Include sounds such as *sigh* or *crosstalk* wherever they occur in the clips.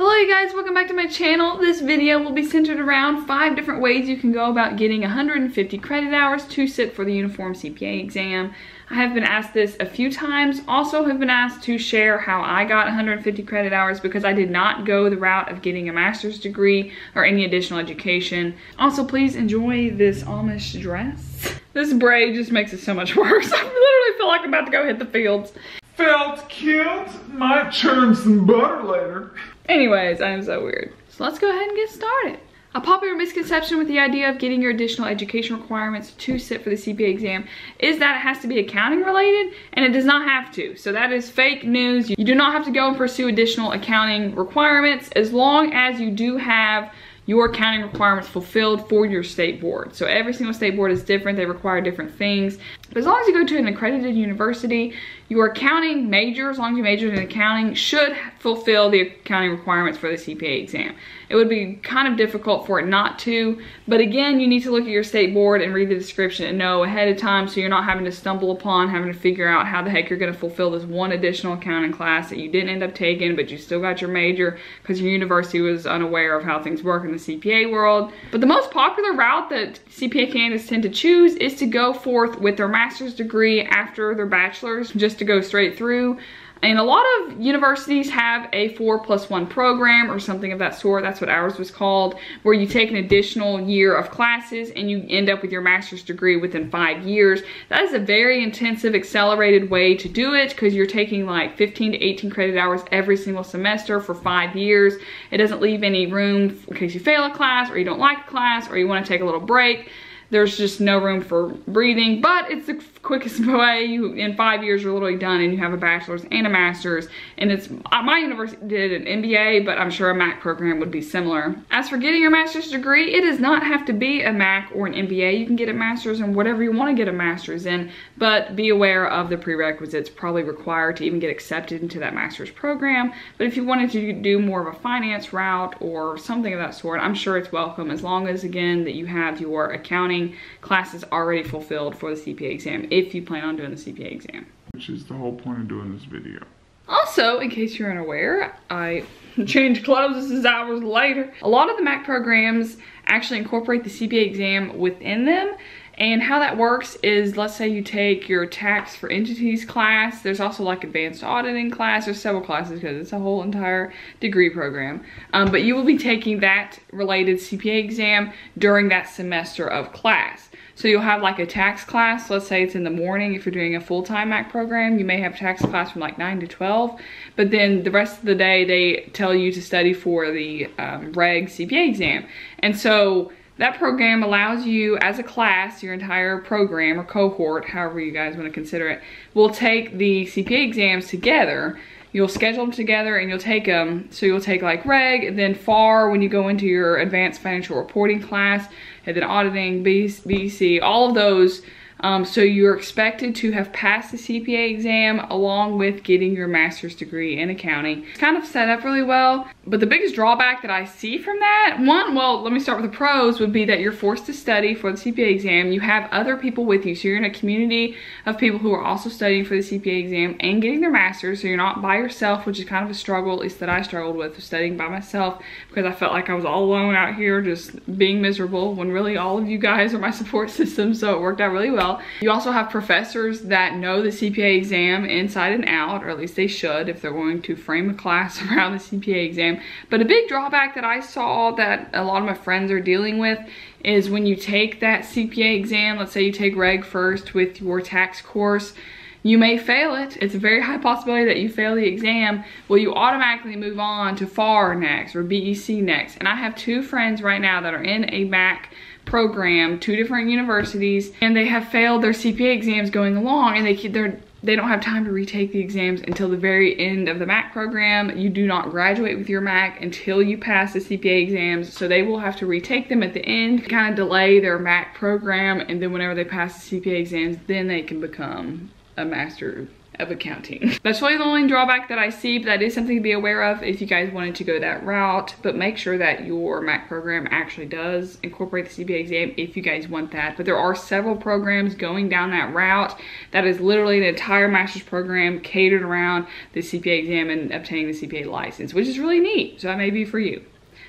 Hello you guys, welcome back to my channel. This video will be centered around five different ways you can go about getting 150 credit hours to sit for the Uniform CPA exam. I have been asked this a few times, also have been asked to share how I got 150 credit hours because I did not go the route of getting a master's degree or any additional education. Also, please enjoy this Amish dress. This braid just makes it so much *laughs* worse. I literally feel like I'm about to go hit the fields. Felt cute. Might churn some butter later. Anyways, I am so weird. So let's go ahead and get started. A popular misconception with the idea of getting your additional education requirements to sit for the CPA exam is that it has to be accounting related, and it does not have to. So that is fake news. You do not have to go and pursue additional accounting requirements as long as you do have your accounting requirements fulfilled for your state board. So every single state board is different. They require different things. But as long as you go to an accredited university, your accounting major, as long as you majored in accounting, should fulfill the accounting requirements for the CPA exam. It would be kind of difficult for it not to, but again, you need to look at your state board and read the description and know ahead of time so you're not having to stumble upon having to figure out how the heck you're gonna fulfill this one additional accounting class that you didn't end up taking, but you still got your major because your university was unaware of how things work in the CPA world. But the most popular route that CPA candidates tend to choose is to go forth with their master's degree after their bachelor's just to go straight through. And a lot of universities have a four plus one program or something of that sort. That's what ours was called, where you take an additional year of classes and you end up with your master's degree within five years. That is a very intensive, accelerated way to do it because you're taking like 15 to 18 credit hours every single semester for five years. It doesn't leave any room in case you fail a class or you don't like a class or you want to take a little break there's just no room for breathing, but it's the quickest *laughs* way. You In five years, you're literally done and you have a bachelor's and a master's. And it's, uh, my university did an MBA, but I'm sure a MAC program would be similar. As for getting your master's degree, it does not have to be a MAC or an MBA. You can get a master's in whatever you want to get a master's in, but be aware of the prerequisites probably required to even get accepted into that master's program. But if you wanted to do more of a finance route or something of that sort, I'm sure it's welcome as long as, again, that you have your accounting classes already fulfilled for the CPA exam if you plan on doing the CPA exam. Which is the whole point of doing this video. Also, in case you're unaware, I *laughs* changed clothes, this is hours later. A lot of the MAC programs actually incorporate the CPA exam within them. And how that works is, let's say you take your tax for entities class. There's also like advanced auditing class. There's several classes because it's a whole entire degree program. Um, but you will be taking that related CPA exam during that semester of class. So you'll have like a tax class, let's say it's in the morning if you're doing a full-time MAC program, you may have tax class from like 9 to 12, but then the rest of the day they tell you to study for the um, reg CPA exam. And so that program allows you as a class, your entire program or cohort, however you guys want to consider it, will take the CPA exams together. You'll schedule them together and you'll take them. So you'll take like reg then FAR when you go into your advanced financial reporting class and then auditing, BEC, all of those um, so you're expected to have passed the CPA exam along with getting your master's degree in accounting. It's kind of set up really well, but the biggest drawback that I see from that, one, well, let me start with the pros, would be that you're forced to study for the CPA exam. You have other people with you, so you're in a community of people who are also studying for the CPA exam and getting their master's, so you're not by yourself, which is kind of a struggle, at least that I struggled with, studying by myself, because I felt like I was all alone out here just being miserable, when really all of you guys are my *laughs* support system, so it worked out really well well. You also have professors that know the CPA exam inside and out, or at least they should if they're going to frame a class *laughs* around the CPA exam. But a big drawback that I saw that a lot of my friends are dealing with is when you take that CPA exam, let's say you take reg first with your tax course, you may fail it. It's a very high possibility that you fail the exam. Well, you automatically move on to FAR next or BEC next. And I have two friends right now that are in a MAC program, two different universities, and they have failed their CPA exams going along and they they're they don't have time to retake the exams until the very end of the MAC program. You do not graduate with your MAC until you pass the CPA exams. So they will have to retake them at the end, kind of delay their MAC program. And then whenever they pass the CPA exams, then they can become a master of accounting. That's really the only drawback that I see, but that is something to be aware of if you guys wanted to go that route. But make sure that your MAC program actually does incorporate the CPA exam if you guys want that. But there are several programs going down that route that is literally an entire master's program catered around the CPA exam and obtaining the CPA license, which is really neat. So that may be for you.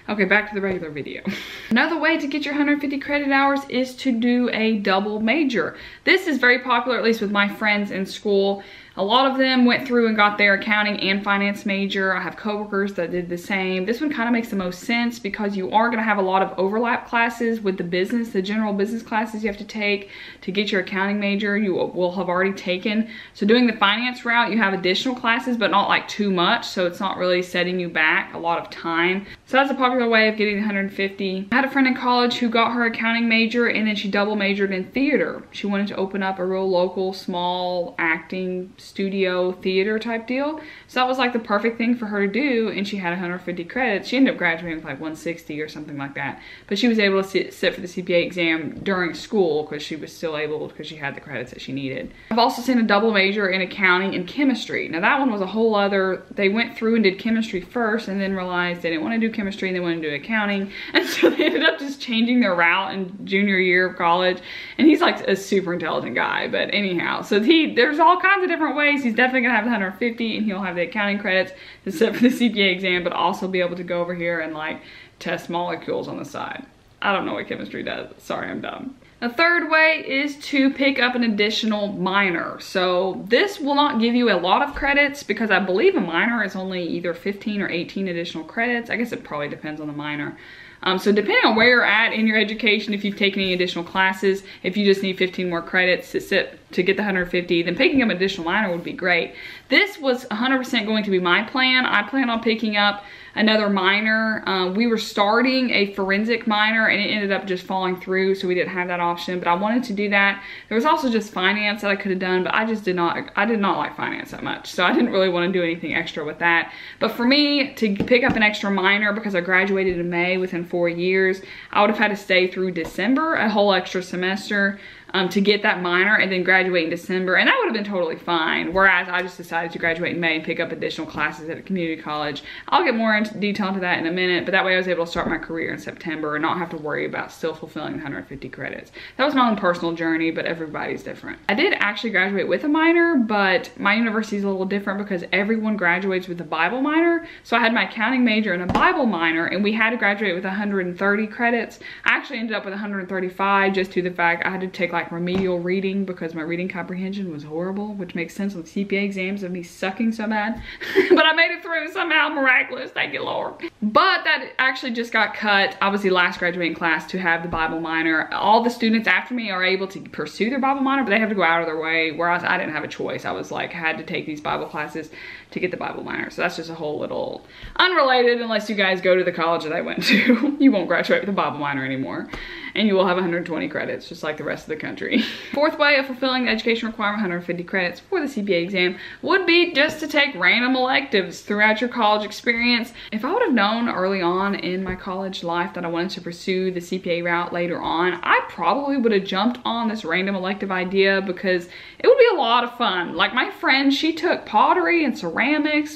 Okay, back to the regular video. *laughs* Another way to get your 150 credit hours is to do a double major. This is very popular, at least with my friends in school. A lot of them went through and got their accounting and finance major. I have coworkers that did the same. This one kind of makes the most sense because you are gonna have a lot of overlap classes with the business, the general business classes you have to take to get your accounting major you will have already taken. So doing the finance route, you have additional classes, but not like too much. So it's not really setting you back a lot of time. So that's a popular way of getting 150. I had a friend in college who got her accounting major and then she double majored in theater. She wanted to open up a real local, small acting theater type deal. So that was like the perfect thing for her to do. And she had 150 credits. She ended up graduating with like 160 or something like that. But she was able to sit, sit for the CPA exam during school because she was still able because she had the credits that she needed. I've also seen a double major in accounting and chemistry. Now that one was a whole other, they went through and did chemistry first and then realized they didn't want to do chemistry and they wanted to do accounting. *laughs* And so they ended up just changing their route in junior year of college. And he's like a super intelligent guy, but anyhow, so he, there's all kinds of different different ways. He's definitely gonna have the 150 and he'll have the accounting credits to sit for the CPA exam, but also be able to go over here and like test molecules on the side. I don't know what chemistry does. Sorry, I'm dumb. A third way is to pick up an additional minor. So this will not give you a lot of credits because I believe a minor is only either 15 or 18 additional credits. I guess it probably depends on the minor. Um, so depending on where you're at in your education, if you've taken any additional classes, if you just need 15 more credits to sit to get the 150, then picking up an additional minor would be great. This was 100% going to be my plan. I plan on picking up another minor. Um, we were starting a forensic minor and it ended up just falling through so we didn't have that option but I wanted to do that. There was also just finance that I could have done but I just did not, I did not like finance that much so I didn't really want to do anything extra with that. But for me to pick up an extra minor because I graduated in May within four years, I would have had to stay through December, a whole extra semester um, to get that minor and then graduate in December. And that would have been totally fine. Whereas I just decided to graduate in May and pick up additional classes at a community college. I'll get more into detail into that in a minute, but that way I was able to start my career in September and not have to worry about still fulfilling 150 credits. That was my own personal journey, but everybody's different. I did actually graduate with a minor, but my university is a little different because everyone graduates with a Bible minor. So I had my accounting major and a Bible minor, and we had to graduate with 130 credits. I actually ended up with 135 just to the fact I had to take like like remedial reading because my reading comprehension was horrible, which makes sense with CPA exams of me sucking so bad. *laughs* but I made it through somehow, miraculous, thank you Lord. But that actually just got cut. I was the last graduating class to have the Bible minor. All the students after me are able to pursue their Bible minor, but they have to go out of their way, whereas I didn't have a choice. I was like, had to take these Bible classes to get the Bible minor. So that's just a whole little unrelated unless you guys go to the college that I went to. *laughs* you won't graduate with a Bible minor anymore and you will have 120 credits just like the rest of the country. *laughs* Fourth way of fulfilling the education requirement 150 credits for the CPA exam would be just to take random electives throughout your college experience. If I would have known early on in my college life that I wanted to pursue the CPA route later on, I probably would have jumped on this random elective idea because it would be a lot of fun. Like my friend, she took pottery and ceramics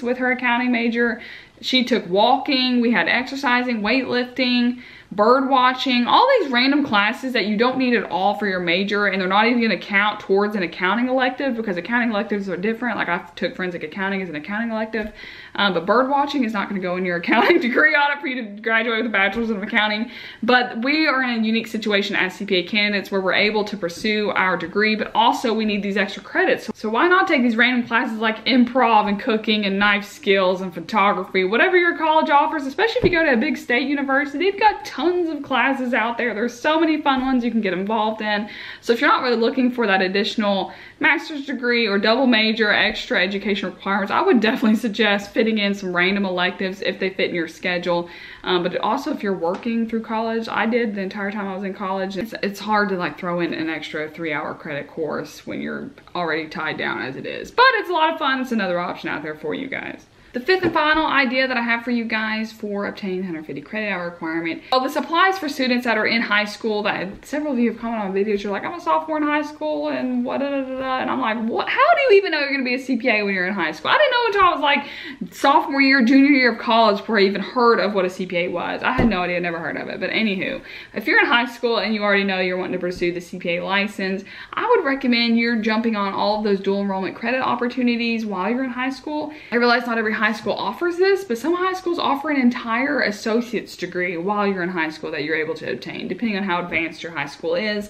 with her accounting major. She took walking, we had exercising, weightlifting, bird watching, all these random classes that you don't need at all for your major and they're not even gonna count towards an accounting elective because accounting electives are different. Like I took forensic accounting as an accounting elective, um, but bird watching is not gonna go in your *laughs* accounting degree on it for you to graduate with a bachelor's in accounting. But we are in a unique situation as CPA candidates where we're able to pursue our degree, but also we need these extra credits. So why not take these random classes like improv and cooking and knife skills and photography, whatever your college offers, especially if you go to a big state university, they've got tons of classes out there. There's so many fun ones you can get involved in. So if you're not really looking for that additional master's degree or double major extra education requirements, I would definitely suggest fitting in some random electives if they fit in your schedule. Um, but also if you're working through college, I did the entire time I was in college. It's, it's hard to like throw in an extra three hour credit course when you're already tied down as it is. But it's a lot of fun. It's another option out there for you guys. The fifth and final idea that I have for you guys for obtaining the 150 credit hour requirement. Well, this applies for students that are in high school that several of you have commented on videos. You're like, I'm a sophomore in high school and what, da, da, da, and I'm like, what? How do you even know you're gonna be a CPA when you're in high school? I didn't know until I was like sophomore year, junior year of college before I even heard of what a CPA was. I had no idea, never heard of it. But anywho, if you're in high school and you already know you're wanting to pursue the CPA license, I would recommend you're jumping on all of those dual enrollment credit opportunities while you're in high school. I realize not every high school offers this, but some high schools offer an entire associate's degree while you're in high school that you're able to obtain, depending on how advanced your high school is.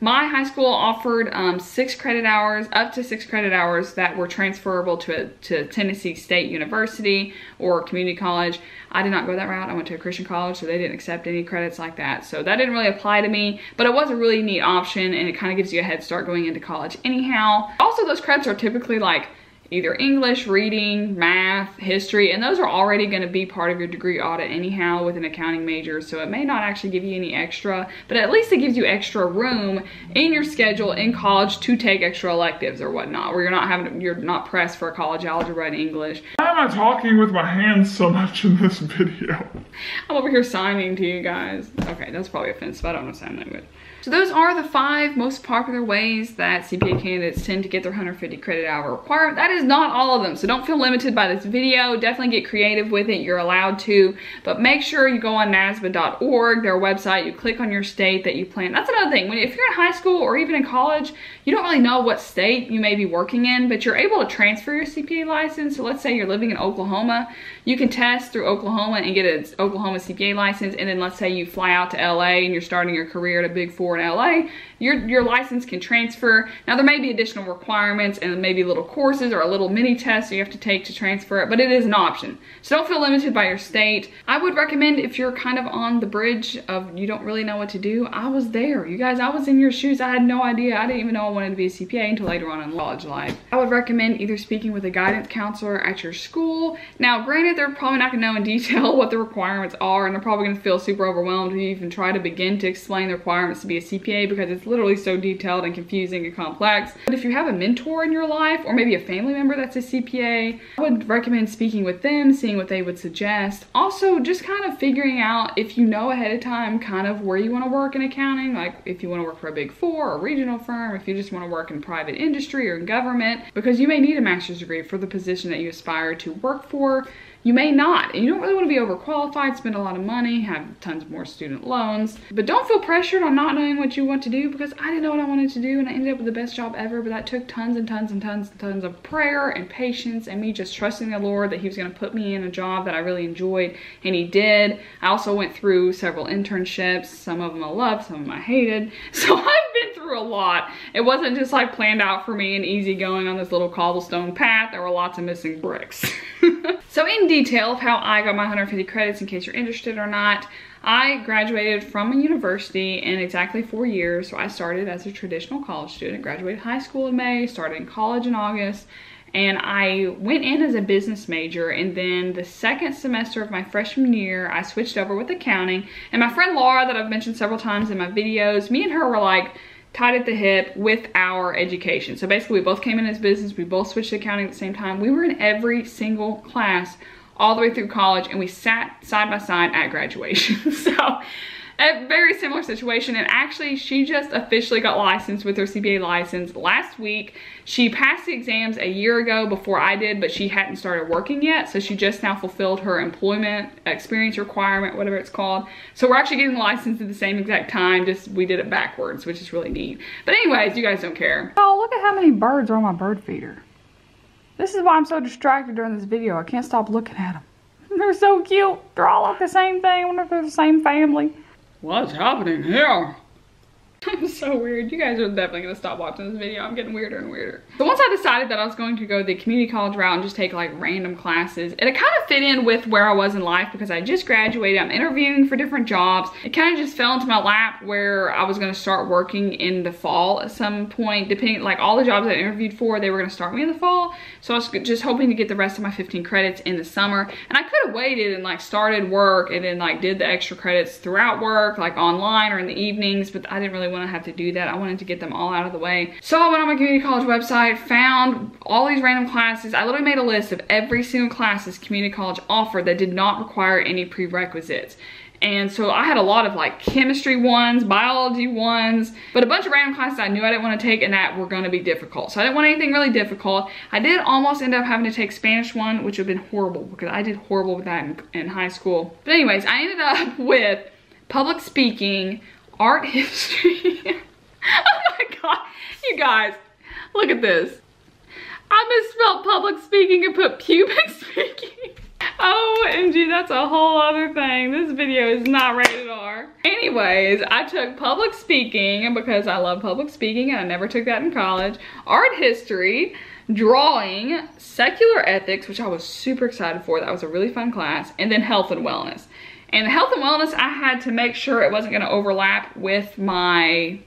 My high school offered um, six credit hours, up to six credit hours that were transferable to, a, to Tennessee State University or community college. I did not go that route. I went to a Christian college, so they didn't accept any credits like that. So that didn't really apply to me, but it was a really neat option and it kind of gives you a head start going into college anyhow. Also, those credits are typically like either English, reading, math, history, and those are already gonna be part of your degree audit anyhow with an accounting major, so it may not actually give you any extra, but at least it gives you extra room in your schedule in college to take extra electives or whatnot, where you're not having, you're not pressed for a college algebra and English. Why am I talking with my hands so much in this video? I'm over here signing to you guys. Okay, that's probably offensive, I don't know sign language. So those are the five most popular ways that CPA candidates tend to get their 150 credit hour requirement. That is not all of them, so don't feel limited by this video. Definitely get creative with it, you're allowed to, but make sure you go on NASBA.org, their website, you click on your state that you plan. That's another thing, when if you're in high school or even in college, you don't really know what state you may be working in, but you're able to transfer your CPA license. So let's say you're living in Oklahoma, you can test through Oklahoma and get an Oklahoma CPA license, and then let's say you fly out to LA and you're starting your career at a big four in LA, your, your license can transfer. Now there may be additional requirements and maybe little courses or a little mini test you have to take to transfer it, but it is an option. So don't feel limited by your state. I would recommend if you're kind of on the bridge of you don't really know what to do, I was there. You guys, I was in your shoes. I had no idea. I didn't even know I wanted to be a CPA until later on in college life. I would recommend either speaking with a guidance counselor at your school. Now, granted, they're probably not gonna know in detail *laughs* what the requirements are and they're probably gonna feel super overwhelmed if you even try to begin to explain the requirements to be a CPA because it's literally so detailed and confusing and complex. But if you have a mentor in your life or maybe a family member that's a CPA, I would recommend speaking with them, seeing what they would suggest. Also, just kind of figuring out if you know ahead of time kind of where you want to work in accounting, like if you want to work for a big four or regional firm, if you just want to work in private industry or in government, because you may need a master's degree for the position that you aspire to work for. You may not, and you don't really want to be overqualified, spend a lot of money, have tons more student loans. But don't feel pressured on not knowing what you want to do because I didn't know what I wanted to do and I ended up with the best job ever, but that took tons and tons and tons and tons of prayer and patience and me just trusting the Lord that he was going to put me in a job that I really enjoyed, and he did. I also went through several internships. Some of them I loved, some of them I hated. *laughs* So been through a lot. It wasn't just like planned out for me and easy going on this little cobblestone path. There were lots of missing bricks. *laughs* so in detail of how I got my 150 credits in case you're interested or not, I graduated from a university in exactly four years. So I started as a traditional college student, graduated high school in May, started in college in August, and I went in as a business major and then the second semester of my freshman year I switched over with accounting and my friend Laura that I've mentioned several times in my videos me and her were like tied at the hip with our education. So basically we both came in as business we both switched to accounting at the same time. We were in every single class all the way through college and we sat side by side at graduation. *laughs* So a very similar situation and actually she just officially got licensed with her CPA license last week. She passed the exams a year ago before I did but she hadn't started working yet so she just now fulfilled her employment experience requirement whatever it's called. So we're actually getting licensed at the same exact time just we did it backwards which is really neat. But anyways you guys don't care. Oh look at how many birds are on my bird feeder. This is why I'm so distracted during this video. I can't stop looking at them. *laughs* They're so cute. They're all like the same thing. I wonder if they're the same family. What's happening here? *laughs* I'm so weird. You guys are definitely gonna stop watching this video. I'm getting weirder and weirder. So once I decided that I was going to go the community college route and just take like random classes, it kind of fit in with where I was in life because I just graduated. I'm interviewing for different jobs. It kind of just fell into my lap where I was gonna start working in the fall at some point, depending, like all the jobs I interviewed for, they were gonna start me in the fall. So I was just hoping to get the rest of my 15 credits in the summer. And I could have waited and like started work and then like did the extra credits throughout work, like online or in the evenings, but I didn't really really want to have to do that. I wanted to get them all out of the way. So I went on my community college website, found all these random classes. I literally made a list of every single classes community college offered that did not require any prerequisites. And so I had a lot of like chemistry ones, biology ones, but a bunch of random classes I knew I didn't want to take and that were going to be difficult. So I didn't want anything really difficult. I did almost end up having to take Spanish one, which would have been horrible because I did horrible with that in, in high school. But anyways, I ended up *laughs* with public speaking, art history. *laughs* oh my God, you guys, look at this. I misspelled public speaking and put pubic *laughs* speaking. OMG, that's a whole other thing. This video is not rated R. Anyways, I took public speaking because I love public speaking and I never took that in college. Art history, drawing, secular ethics, which I was super excited for. That was a really fun class. And then health and wellness. And the health and wellness, I had to make sure it wasn't gonna overlap with my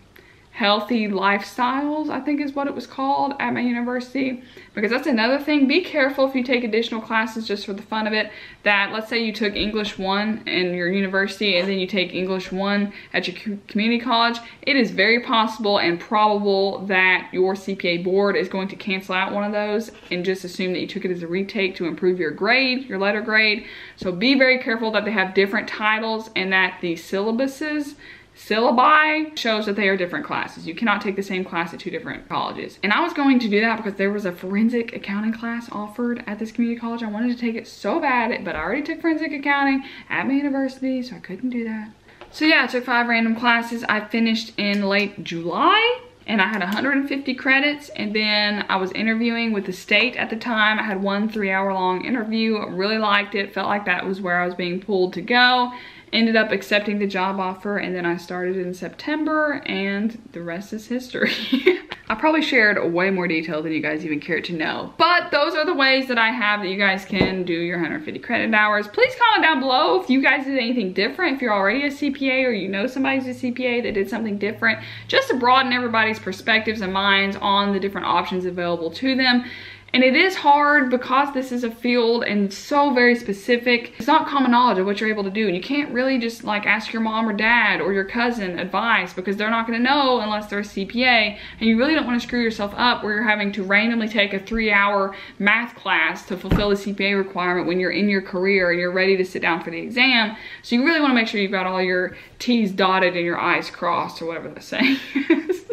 healthy lifestyles, I think is what it was called at my university. Because that's another thing. Be careful if you take additional classes just for the fun of it. That let's say you took English 1 in your university and then you take English 1 at your community college. It is very possible and probable that your CPA board is going to cancel out one of those and just assume that you took it as a retake to improve your grade, your letter grade. So be very careful that they have different titles and that the syllabuses syllabi shows that they are different classes. You cannot take the same class at two different colleges. And I was going to do that because there was a forensic accounting class offered at this community college. I wanted to take it so bad, but I already took forensic accounting at my university, so I couldn't do that. So yeah, I took five random classes. I finished in late July and I had 150 credits and then I was interviewing with the state at the time. I had one three hour long interview, I really liked it, felt like that was where I was being pulled to go ended up accepting the job offer and then I started in September and the rest is history. *laughs* I probably shared way more detail than you guys even care to know. But those are the ways that I have that you guys can do your 150 credit hours. Please comment down below if you guys did anything different, if you're already a CPA or you know somebody's a CPA that did something different, just to broaden everybody's perspectives and minds on the different options available to them. And it is hard because this is a field and so very specific. It's not common knowledge of what you're able to do. And you can't really just like ask your mom or dad or your cousin advice because they're not gonna know unless they're a CPA. And you really don't wanna screw yourself up where you're having to randomly take a three hour math class to fulfill the CPA requirement when you're in your career and you're ready to sit down for the exam. So you really wanna make sure you've got all your T's dotted and your I's crossed or whatever the saying *laughs* is.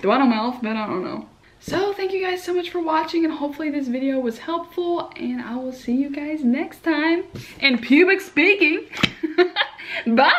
do I know my alphabet? I don't know. So thank you guys so much for watching and hopefully this video was helpful and I will see you guys next time. And pubic speaking. *laughs* Bye!